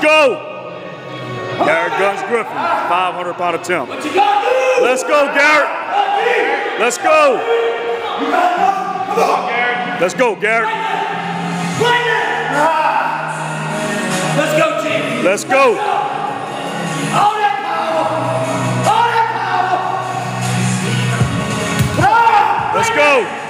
go. Garrett Gunz Griffin, 500 pound attempt. Let's go, Garrett. Let's go. Let's go, Garrett. Let's go, team. Let's go. All that power. All that power. Let's go.